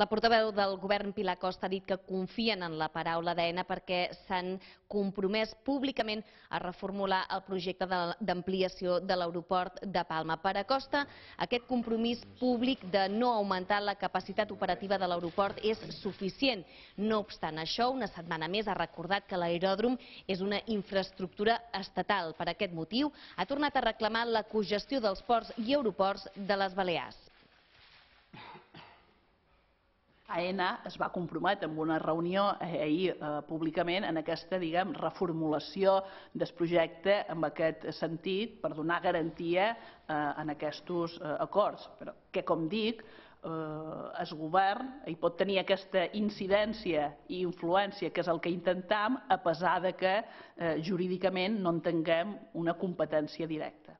La portaveu del govern Pilar Costa ha dit que confien en la paraula d'ENA perquè s'han compromès públicament a reformular el projecte d'ampliació de l'aeroport de Palma. Per a Costa, aquest compromís públic de no augmentar la capacitat operativa de l'aeroport és suficient. No obstant això, una setmana més ha recordat que l'aeròdrom és una infraestructura estatal. Per aquest motiu, ha tornat a reclamar la cogestió dels ports i aeroports de les Balears. AENA es va comprometre en una reunió eh, ahir eh, públicament en aquesta diguem, reformulació del projecte en aquest sentit per donar garantia eh, en aquests eh, acords. Però que, com dic, el govern pot tenir aquesta incidència i influència, que és el que intentam, a pesar de que jurídicament no en tinguem una competència directa.